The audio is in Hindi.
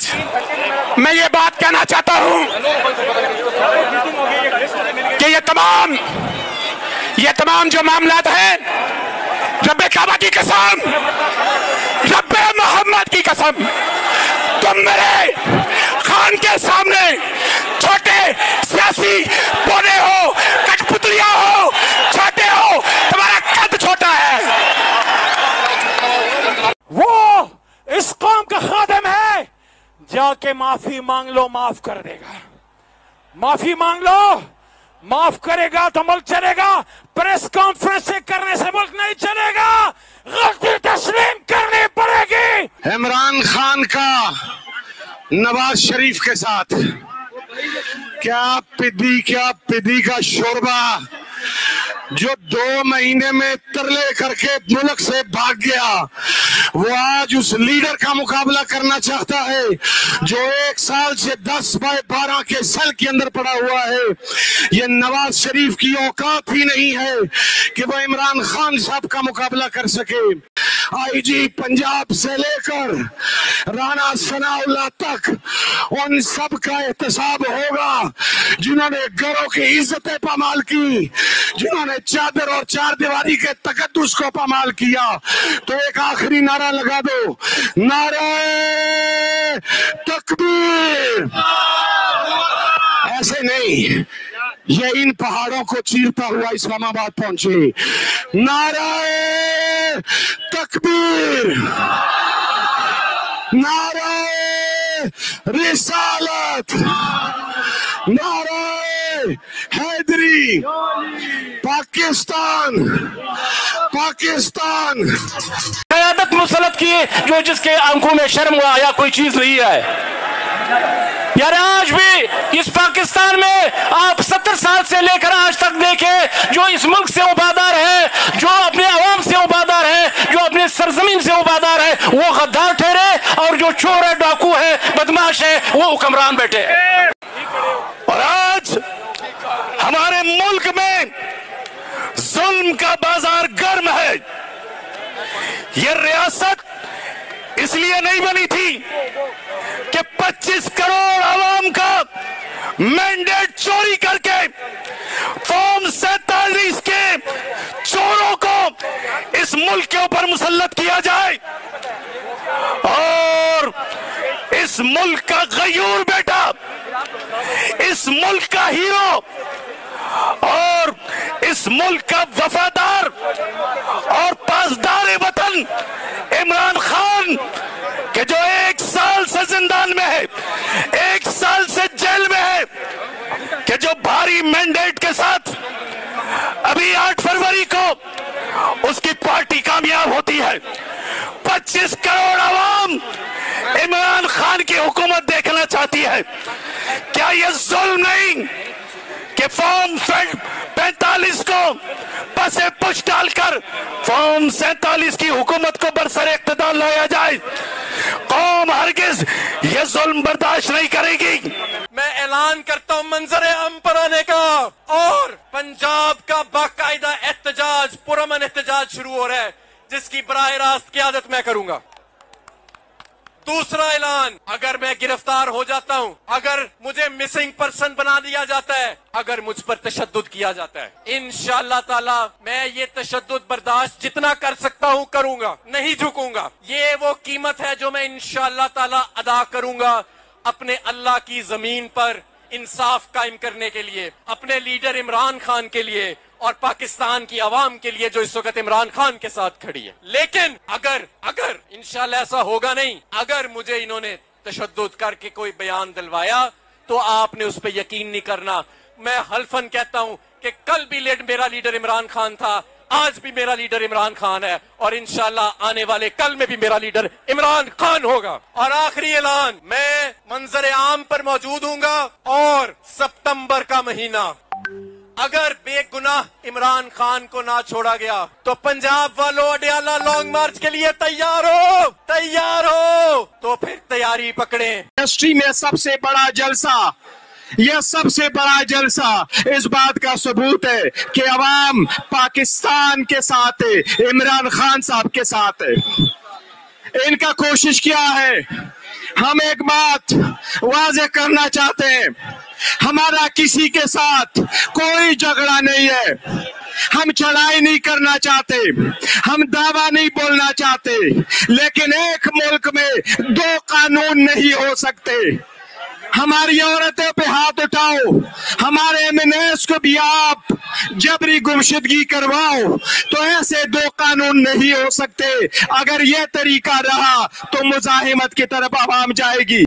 आज मैं ये बात कहना चाहता हूँ कि ये तमाम ये तमाम जो मामला है रब काबा की कसम रब मोहम्मद की कसम, तुम मेरे खान के सामने छोटे सियासी पौधे हो कठपुतलिया हो छोटे हो तुम्हारा कद छोटा है वो इस कौम का खादम है जाके माफ़ी मांग लो, माफ़ कर देगा। माफ़ी मांग लो, माफ़ करेगा तो मुल्क चलेगा। प्रेस कॉन्फ्रेंस से करने से मुल्क नहीं चलेगा। गलती तस्लीम करनी पड़ेगी। इमरान खान का नवाज़ शरीफ के साथ। क्या पिदी क्या पिदी का शोरबा जो दो महीने में तरले करके मुल्क से भाग गया वो आज उस लीडर का मुकाबला करना चाहता है, जो एक साल से दस बाय बारह के सेल के अंदर पड़ा हुआ है। ये नवाज़ शरीफ की औकात ही नहीं है कि वो इमरान खान साहब का मुकाबला कर सके। आईजी पंजाब से लेकर राणा सनाउल्ला तक उन सब का एहतसाब होगा, जिन्होंने घरों की इज्जतें पामाल की, जिन्होंने चादर और चार दीवारी के तकदस को पामाल किया। तो एक आखिरी नारा लगा दो। नारा! तकबीर! ऐसे नहीं। ये इन पहाड़ों को चीरता हुआ इस्लामाबाद पहुँचे। नाराय तकबीर! नाराय रिसालत! नाराय हैदरी! पाकिस्तान! पाकिस्तान! मुसलत की जो जिसके आँखों में शर्म आया कोई चीज़ नहीं है। यार आज भी इस पाकिस्तान में आप सत्तर साल से लेकर आज तक देखे, जो इस मुल्क से उबादार है, जो अपने आवाम से वफादार है, जो अपने सरजमीन से उबादार है, वो गद्दार ठहरे और जो चोर है, डाकू है, बदमाश है, वो हुक्मरान बैठे। और आज हमारे मुल्क में जुल्म का बाज़ार ये रियासत इसलिए नहीं बनी थी कि 25 करोड़ आवाम का मैंडेट चोरी करके फॉर्म सैतालीस के चोरों को इस मुल्क के ऊपर मुसलत किया जाए। और इस मुल्क का गयूर बेटा, इस मुल्क का हीरो, और इस मुल्क का वफादार और पासदार वतन इमरान खान के जो एक साल से जिंदान में है एक साल से जेल में है कि भारी मैंडेट के साथ अभी 8 फरवरी को उसकी पार्टी कामयाब होती है। 25 करोड़ आवाम इमरान खान की हुकूमत देखना चाहती है। क्या यह जुल्म नहीं कि फॉर्म पैंतालीस को पसे पुश डालकर फॉर्म सैतालीस की हुकूमत को बरसर इकतदार लाया जाए। कौम हरगिज ये जुल्म बर्दाश्त नहीं करेगी। मैं ऐलान करता हूँ मंजर अम पर आने का। और पंजाब का बाकायदा एहतजाज पुरमन एहतजाज शुरू हो रहा है, जिसकी बराह रास्त क्यादत मैं करूँगा। दूसरा ऐलान, अगर मैं गिरफ़्तार हो जाता हूँ, अगर मुझे मिसिंग पर्सन बना दिया जाता है, अगर मुझ पर तशद किया जाता है। इन ताला, मैं ये तशद बर्दाश्त जितना कर सकता हूँ, करूँगा, नहीं झुकूँगा। ये वो कीमत है जो मैं इन ताला अदा करूँगा अपने अल्लाह की ज़मीन पर इंसाफ कायम करने के लिए, अपने लीडर इमरान खान के लिए और पाकिस्तान की आवाम के लिए जो इस वक्त इमरान खान के साथ खड़ी है। लेकिन अगर अगर, इंशाल्लाह ऐसा होगा नहीं, अगर मुझे इन्होंने तशद करके कोई बयान दिलवाया तो आपने उस पर यकीन नहीं करना। मैं हल्फन कहता हूँ कि कल भी लेट मेरा लीडर इमरान खान था, आज भी मेरा लीडर इमरान खान है, और इंशाल्लाह आने वाले कल में भी मेरा लीडर इमरान खान होगा। और आखिरी ऐलान, मैं मंजर आम पर मौजूद हूँ और सितंबर का महीना। अगर बेगुनाह इमरान खान को ना छोड़ा गया तो पंजाब वालों अडियाला लॉन्ग मार्च के लिए तैयार हो तैयार हो। तो फिर तैयारी पकड़े। इंडस्ट्री में सबसे बड़ा जलसा, यह सबसे बड़ा जलसा इस बात का सबूत है कि अवाम पाकिस्तान के साथ है, इमरान खान साहब के साथ है। इनका कोशिश क्या है? हम एक बात वाज करना चाहते हैं। हमारा किसी के साथ कोई झगड़ा नहीं है। हम चढ़ाई नहीं करना चाहते, हम दावा नहीं बोलना चाहते, लेकिन एक मुल्क में दो कानून नहीं हो सकते। हमारी औरतों पे हाथ उठाओ, हमारे एमएनएस को भी आप जबरी गुमशुदगी करवाओ तो ऐसे दो कानून नहीं हो सकते। अगर यह तरीका रहा तो मुजाहिमत की तरफ़ आवाम जाएगी।